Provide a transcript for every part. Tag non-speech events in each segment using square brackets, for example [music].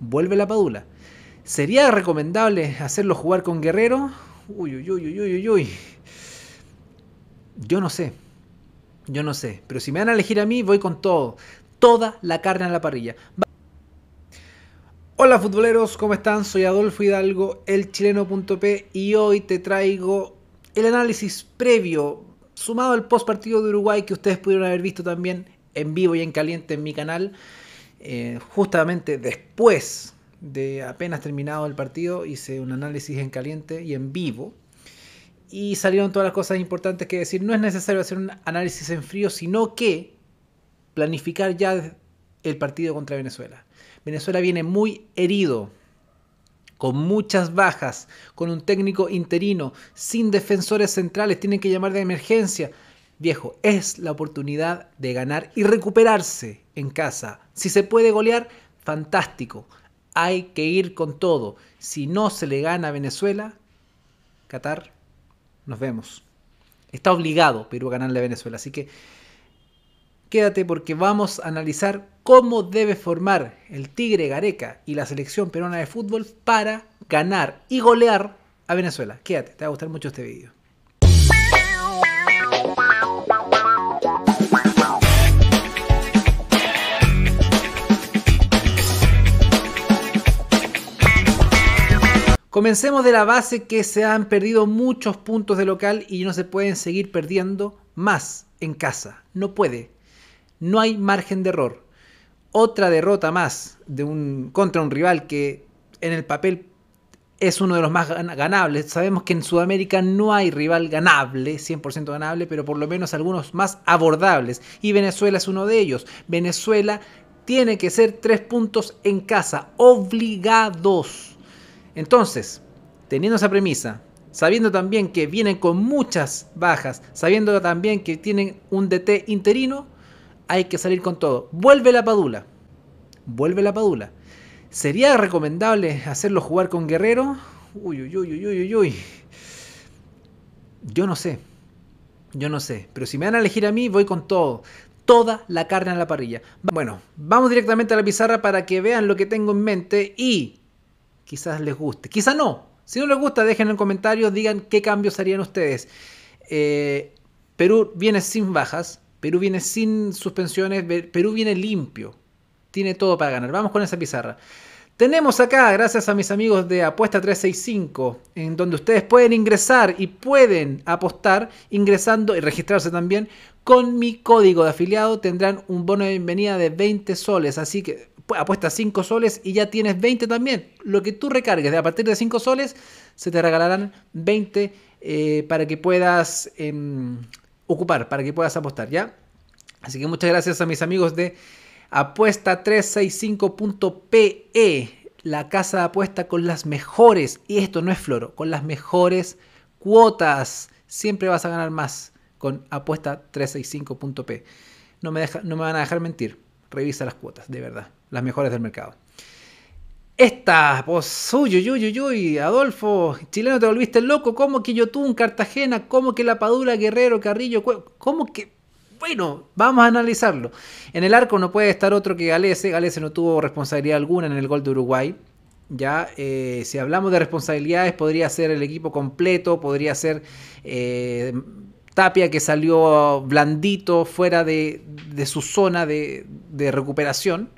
vuelve la Padula. ¿Sería recomendable hacerlo jugar con Guerrero? Uy, uy, uy, uy, uy, uy. Yo no sé. Yo no sé. Pero si me van a elegir a mí, voy con todo. Toda la carne a la parrilla. Hola futboleros, ¿cómo están? Soy Adolfo Hidalgo, el chileno.p y hoy te traigo el análisis previo, sumado al post partido de Uruguay que ustedes pudieron haber visto también en vivo y en caliente en mi canal, eh, justamente después de apenas terminado el partido, hice un análisis en caliente y en vivo. Y salieron todas las cosas importantes que decir. No es necesario hacer un análisis en frío, sino que planificar ya el partido contra Venezuela. Venezuela viene muy herido, con muchas bajas, con un técnico interino, sin defensores centrales, tienen que llamar de emergencia. Viejo, es la oportunidad de ganar y recuperarse en casa. Si se puede golear, fantástico. Hay que ir con todo. Si no se le gana a Venezuela, Qatar, nos vemos. Está obligado Perú a ganarle a Venezuela. Así que quédate porque vamos a analizar cómo debe formar el Tigre Gareca y la selección peruana de fútbol para ganar y golear a Venezuela. Quédate, te va a gustar mucho este video. Comencemos de la base que se han perdido muchos puntos de local y no se pueden seguir perdiendo más en casa. No puede. No hay margen de error otra derrota más de un, contra un rival que en el papel es uno de los más ganables. Sabemos que en Sudamérica no hay rival ganable, 100% ganable, pero por lo menos algunos más abordables. Y Venezuela es uno de ellos. Venezuela tiene que ser tres puntos en casa, obligados. Entonces, teniendo esa premisa, sabiendo también que vienen con muchas bajas, sabiendo también que tienen un DT interino, hay que salir con todo. Vuelve la Padula. Vuelve la Padula. ¿Sería recomendable hacerlo jugar con Guerrero? Uy, uy, uy, uy, uy, uy. Yo no sé. Yo no sé. Pero si me van a elegir a mí, voy con todo. Toda la carne a la parrilla. Bueno, vamos directamente a la pizarra para que vean lo que tengo en mente y quizás les guste. Quizás no. Si no les gusta, dejen en comentarios, digan qué cambios harían ustedes. Eh, Perú viene sin bajas. Perú viene sin suspensiones, Perú viene limpio. Tiene todo para ganar. Vamos con esa pizarra. Tenemos acá, gracias a mis amigos de Apuesta 365, en donde ustedes pueden ingresar y pueden apostar ingresando y registrarse también con mi código de afiliado. Tendrán un bono de bienvenida de 20 soles. Así que apuesta 5 soles y ya tienes 20 también. Lo que tú recargues a partir de 5 soles, se te regalarán 20 eh, para que puedas em, ocupar para que puedas apostar, ¿ya? Así que muchas gracias a mis amigos de apuesta365.pe, la casa de apuesta con las mejores, y esto no es floro, con las mejores cuotas. Siempre vas a ganar más con apuesta365.pe. No me, no me van a dejar mentir. Revisa las cuotas, de verdad. Las mejores del mercado. Esta, pues, uy, uy, uy, Adolfo, chileno te volviste loco, ¿cómo que Yotun, Cartagena, cómo que La Padula, Guerrero, Carrillo, cómo que... Bueno, vamos a analizarlo. En el arco no puede estar otro que Galese, Galese no tuvo responsabilidad alguna en el gol de Uruguay. Ya, eh, si hablamos de responsabilidades, podría ser el equipo completo, podría ser eh, Tapia que salió blandito, fuera de, su zona de recuperación.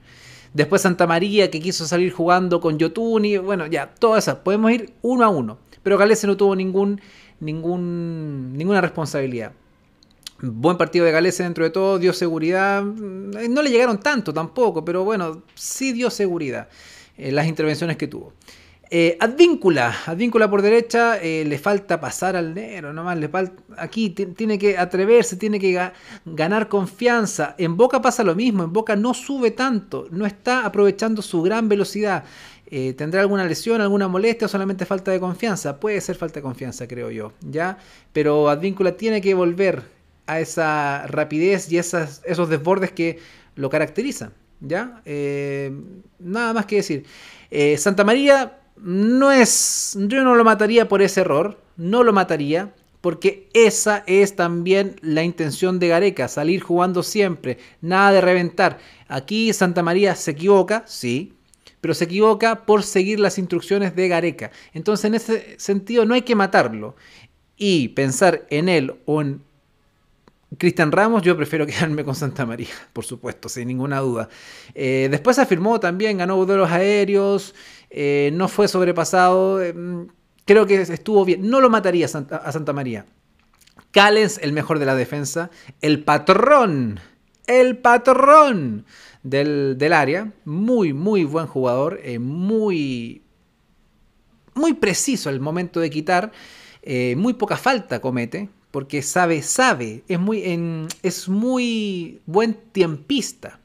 Después Santa María que quiso salir jugando con Yotuni. Bueno, ya, todas esas. Podemos ir uno a uno. Pero Galese no tuvo ningún, ninguna responsabilidad. Buen partido de Galese dentro de todo, dio seguridad. No le llegaron tanto tampoco, pero bueno, sí dio seguridad en las intervenciones que tuvo. Eh, advíncula, Advíncula por derecha, eh, le falta pasar al negro, nomás le falta, aquí tiene que atreverse, tiene que ganar confianza. En Boca pasa lo mismo, en Boca no sube tanto, no está aprovechando su gran velocidad. Eh, ¿Tendrá alguna lesión, alguna molestia o solamente falta de confianza? Puede ser falta de confianza, creo yo, ¿ya? Pero Advíncula tiene que volver a esa rapidez y esos desbordes que lo caracterizan, ¿ya? nada más que decir. Santa María no es, yo no lo mataría por ese error, no lo mataría, porque esa es también la intención de Gareca, salir jugando siempre, nada de reventar. Aquí Santa María se equivoca, sí, pero se equivoca por seguir las instrucciones de Gareca. Entonces, en ese sentido, no hay que matarlo. Y pensar en él o en Cristian Ramos, yo prefiero [laughs] quedarme con Santa María, por supuesto, sin ninguna duda. Eh, después afirmó también, ganó duelos aéreos, eh, no fue sobrepasado. Eh, creo que estuvo bien. No lo mataría a Santa, María. Callens, el mejor de la defensa. El patrón, el patrón del, área. Muy, muy buen jugador. muy, muy preciso al momento de quitar. muy poca falta comete porque sabe, sabe, es muy, es muy buen tiempista,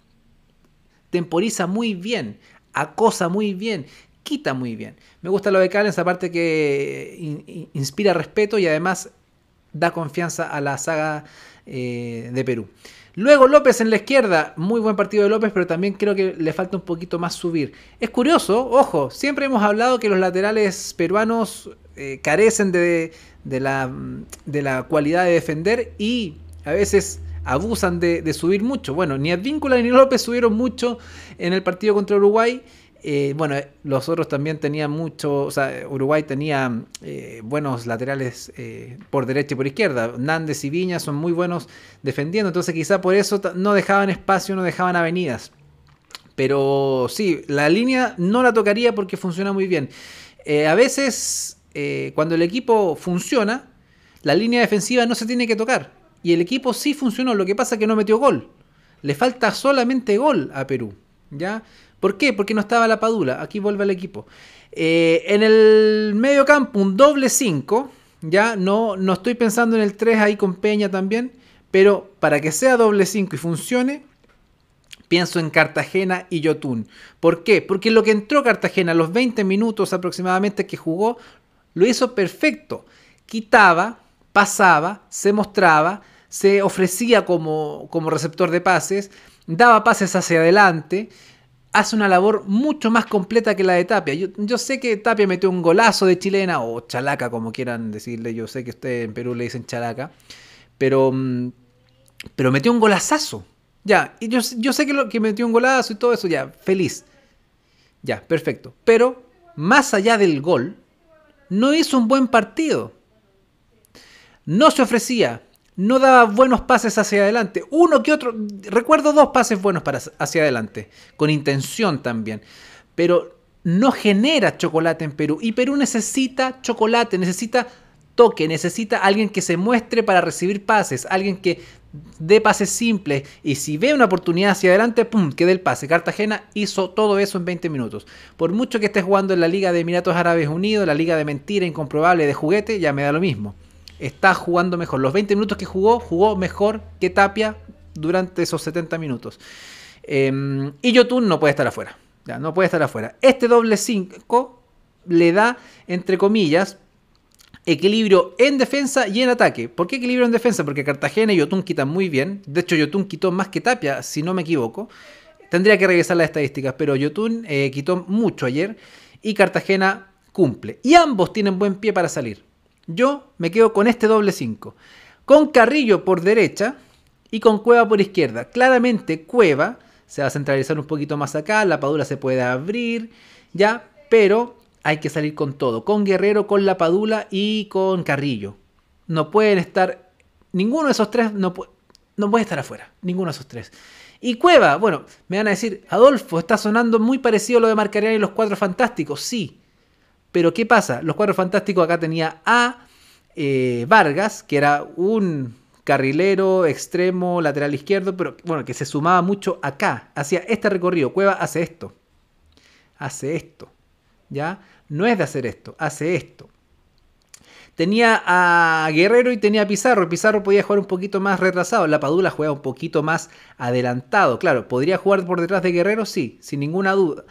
temporiza muy bien, acosa muy bien, quita muy bien. Me gusta lo de Callens, aparte que inspira respeto y además da confianza a la saga eh, de Perú. Luego López en la izquierda, muy buen partido de López, pero también creo que le falta un poquito más subir. Es curioso, ojo, siempre hemos hablado que los laterales peruanos eh, carecen de, la, de, la, cualidad de defender y a veces abusan de, subir mucho. Bueno, ni Advíncula ni López subieron mucho en el partido contra Uruguay. Eh, bueno, los otros también tenían mucho, o sea, Uruguay tenía eh, buenos laterales por derecha y por izquierda. Nández y Viña son muy buenos defendiendo, entonces quizá por eso no dejaban espacio, no dejaban avenidas. Pero sí, la línea no la tocaría porque funciona muy bien. a veces eh, cuando el equipo funciona, la línea defensiva no se tiene que tocar. Y el equipo sí funcionó, lo que pasa es que no metió gol. Le falta solamente gol a Perú. ¿Ya? ¿Por qué? Porque no estaba la Padula. Aquí vuelve el equipo. Eh, en el medio campo, un doble 5. Ya no, no estoy pensando en el 3 ahí con Peña también. Pero para que sea doble 5 y funcione, pienso en Cartagena y Yotun. ¿Por qué? Porque lo que entró Cartagena, los 20 minutos aproximadamente que jugó, lo hizo perfecto. Quitaba, pasaba, se mostraba, se ofrecía como, como receptor de pases, daba pases hacia adelante, hace una labor mucho más completa que la de Tapia. Yo, sé que Tapia metió un golazo de chilena, o chalaca, como quieran decirle, yo sé que ustedes en Perú le dicen chalaca, pero, mm, pero metió un golazazo. Ya, y yo, yo sé que, lo, que metió un golazo y todo eso, ya, feliz. Ya, perfecto. Pero, más allá del gol, no hizo un buen partido. No se ofrecía, no daba buenos pases hacia adelante. Uno que otro, recuerdo dos pases buenos para hacia adelante, con intención también. Pero no genera chocolate en Perú. Y Perú necesita chocolate, necesita toque, necesita alguien que se muestre para recibir pases, alguien que dé pases simples y si ve una oportunidad hacia adelante, ¡pum!, que dé el pase. Cartagena hizo todo eso en 20 minutos. Por mucho que esté jugando en la Liga de Emiratos Árabes Unidos, la Liga de Mentira Incomprobable de Juguete, ya me da lo mismo. Está jugando mejor. Los 20 minutos que jugó, jugó mejor que Tapia durante esos 70 minutos. Em, y Yotun no puede estar afuera. Ya, no puede estar afuera. Este doble 5 le da, entre comillas, equilibrio en defensa y en ataque. ¿Por qué equilibrio en defensa? Porque Cartagena y Yotun quitan muy bien. De hecho, Yotun quitó más que Tapia, si no me equivoco. Tendría que revisar las estadísticas, pero Yotun eh, quitó mucho ayer y Cartagena cumple. Y ambos tienen buen pie para salir. Yo me quedo con este doble 5. Con Carrillo por derecha y con Cueva por izquierda. Claramente Cueva se va a centralizar un poquito más acá, la padura se puede abrir, ya, pero hay que salir con todo. Con Guerrero, con La Padula y con Carrillo. No pueden estar. Ninguno de esos tres no, puede estar afuera. Ninguno de esos tres. Y Cueva, bueno, me van a decir, Adolfo, está sonando muy parecido a lo de Marcarian y los Cuatro Fantásticos. Sí. Pero ¿qué pasa? Los Cuatro Fantásticos acá tenía a eh, Vargas, que era un carrilero, extremo, lateral izquierdo, pero bueno, que se sumaba mucho acá, hacia este recorrido. Cueva hace esto. Hace esto. ¿Ya? no es de hacer esto, hace esto. Tenía a Guerrero y tenía a Pizarro. Pizarro podía jugar un poquito más retrasado. La Padula juega un poquito más adelantado. Claro, ¿podría jugar por detrás de Guerrero? Sí, sin ninguna duda.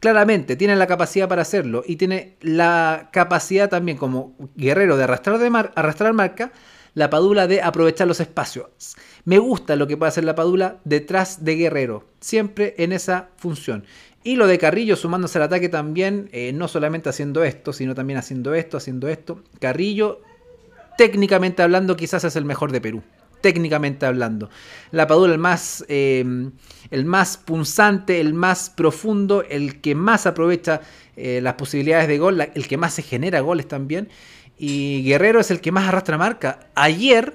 Claramente, tiene la capacidad para hacerlo. Y tiene la capacidad también como Guerrero de arrastrar, de arrastrar marca. La Padula de aprovechar los espacios. Me gusta lo que puede hacer la Padula detrás de Guerrero. Siempre en esa función. Y lo de Carrillo sumándose al ataque también, eh, no solamente haciendo esto, sino también haciendo esto, haciendo esto. Carrillo, técnicamente hablando, quizás es el mejor de Perú. Técnicamente hablando. La Padula el más, eh, el más punzante, el más profundo, el que más aprovecha eh, las posibilidades de gol, el que más se genera goles también. Y Guerrero es el que más arrastra marca. Ayer,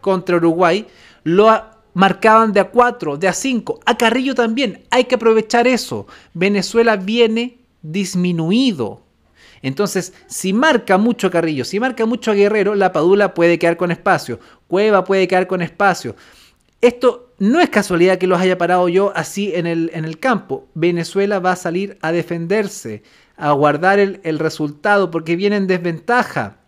contra Uruguay, lo marcaban de a 4, de a 5. A Carrillo también. Hay que aprovechar eso. Venezuela viene disminuido. Entonces, si marca mucho Carrillo, si marca mucho a Guerrero, la Padula puede quedar con espacio. Cueva puede quedar con espacio. Esto no es casualidad que los haya parado yo así en el, en el campo. Venezuela va a salir a defenderse, a guardar el, el resultado porque viene en desventaja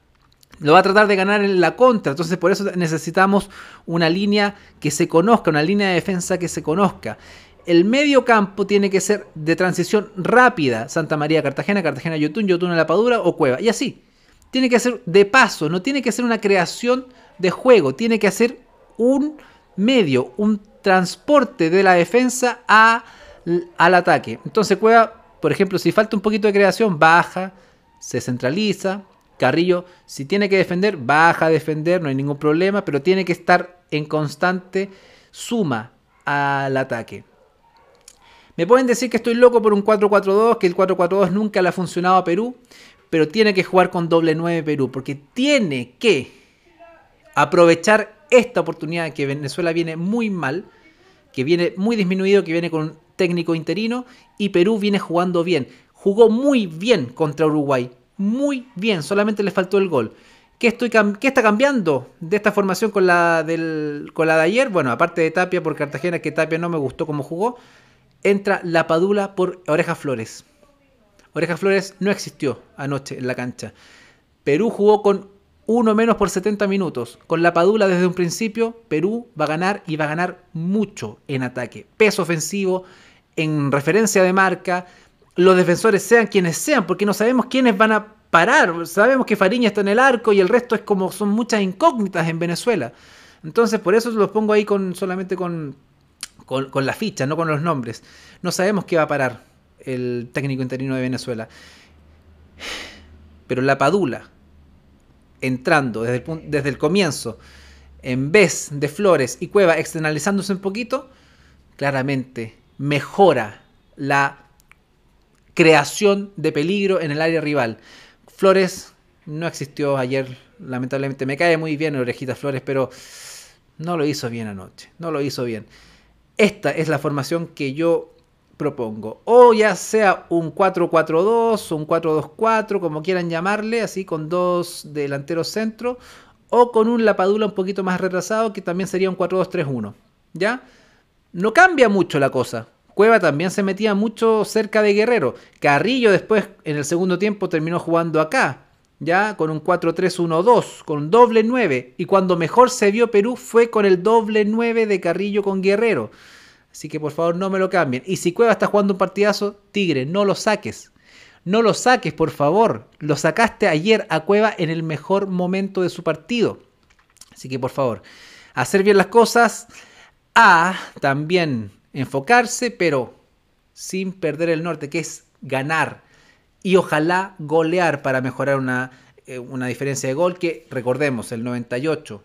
lo va a tratar de ganar en la contra. Entonces por eso necesitamos una línea que se conozca, una línea de defensa que se conozca. El medio campo tiene que ser de transición rápida. Santa María, Cartagena, Cartagena, Yotun, Yotun, La Padura o Cueva. Y así. Tiene que ser de paso, no tiene que ser una creación de juego. Tiene que ser un medio, un transporte de la defensa a, al ataque. Entonces Cueva, por ejemplo, si falta un poquito de creación, baja, se centraliza. Carrillo, si tiene que defender, baja a defender, no hay ningún problema, pero tiene que estar en constante suma al ataque. Me pueden decir que estoy loco por un 4-4-2, que el 4-4-2 nunca le ha funcionado a Perú, pero tiene que jugar con doble 9 Perú, porque tiene que aprovechar esta oportunidad que Venezuela viene muy mal, que viene muy disminuido, que viene con un técnico interino, y Perú viene jugando bien. Jugó muy bien contra Uruguay, muy bien, solamente le faltó el gol. ¿Qué, estoy ¿Qué está cambiando de esta formación con la, del, con la de ayer? Bueno, aparte de Tapia por Cartagena, que Tapia no me gustó como jugó, entra la Padula por Oreja Flores. Oreja Flores no existió anoche en la cancha. Perú jugó con uno menos por 70 minutos. Con la Padula desde un principio, Perú va a ganar y va a ganar mucho en ataque. Peso ofensivo, en referencia de marca, los defensores sean quienes sean, porque no sabemos quiénes van a parar. Sabemos que Fariña está en el arco y el resto es como son muchas incógnitas en Venezuela. Entonces, por eso los pongo ahí con solamente con con, la ficha, no con los nombres. No sabemos qué va a parar el técnico interino de Venezuela. Pero la Padula, entrando desde el, desde el comienzo, en vez de Flores y Cueva externalizándose un poquito, claramente mejora la creación de peligro en el área rival. Flores no existió ayer, lamentablemente. Me cae muy bien Orejita Flores, pero no lo hizo bien anoche. No lo hizo bien. Esta es la formación que yo propongo. O ya sea un 4-4-2, un 4-2-4, como quieran llamarle, así con dos delanteros centro, o con un Lapadula un poquito más retrasado, que también sería un 4-2-3-1. ¿Ya? No cambia mucho la cosa. Cueva también se metía mucho cerca de Guerrero. Carrillo después, en el segundo tiempo, terminó jugando acá ya con un 4-3-1-2, con doble 9. Y cuando mejor se vio Perú fue con el doble 9 de Carrillo con Guerrero. Así que por favor no me lo cambien. Y si Cueva está jugando un partidazo, Tigre, no lo saques. No lo saques, por favor. Lo sacaste ayer a Cueva en el mejor momento de su partido. Así que por favor, hacer bien las cosas. A también enfocarse, pero sin perder el norte, que es ganar y ojalá golear para mejorar una, eh, una diferencia de gol que, recordemos, el 98,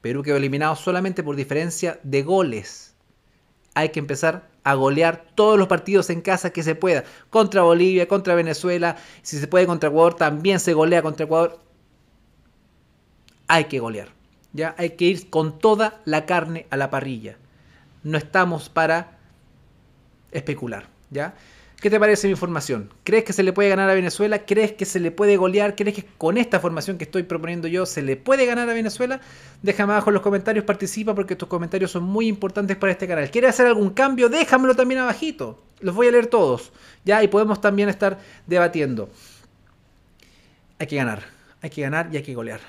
Perú quedó eliminado solamente por diferencia de goles. Hay que empezar a golear todos los partidos en casa que se pueda. Contra Bolivia, contra Venezuela, si se puede contra Ecuador, también se golea contra Ecuador. Hay que golear. ¿ya? Hay que ir con toda la carne a la parrilla. No estamos para especular. ¿ya? ¿Qué te parece mi formación? ¿Crees que se le puede ganar a Venezuela? ¿Crees que se le puede golear? ¿Crees que con esta formación que estoy proponiendo yo se le puede ganar a Venezuela? Déjame abajo en los comentarios, participa porque tus comentarios son muy importantes para este canal. ¿Quieres hacer algún cambio? Déjamelo también abajito. Los voy a leer todos. Ya, y podemos también estar debatiendo. Hay que ganar. Hay que ganar y hay que golear.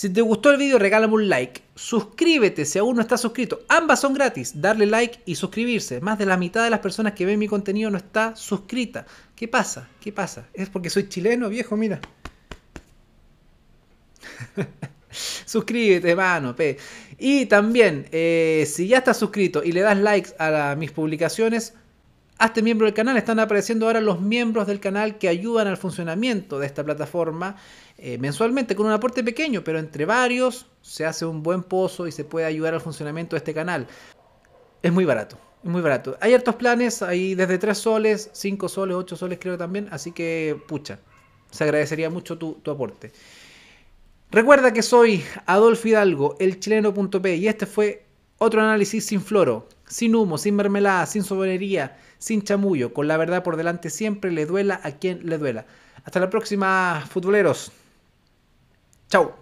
Si te gustó el vídeo, regálame un like. Suscríbete si aún no estás suscrito. Ambas son gratis. Darle like y suscribirse. Más de la mitad de las personas que ven mi contenido no está suscrita. ¿Qué pasa? ¿Qué pasa? Es porque soy chileno, viejo, mira. [laughs] Suscríbete, mano, pe. Y también, eh, si ya estás suscrito y le das likes a mis publicaciones, hazte miembro del canal. Están apareciendo ahora los miembros del canal que ayudan al funcionamiento de esta plataforma eh, mensualmente con un aporte pequeño, pero entre varios se hace un buen pozo y se puede ayudar al funcionamiento de este canal. Es muy barato, es muy barato. Hay hartos planes, hay desde 3 soles, 5 soles, 8 soles creo también, así que pucha, se agradecería mucho tu, tu aporte. Recuerda que soy Adolfo Hidalgo, el chileno.p y este fue otro análisis sin floro, sin humo, sin mermelada, sin soberanía, sin chamullo, con la verdad por delante siempre le duela a quien le duela. Hasta la próxima, futboleros. Ciao.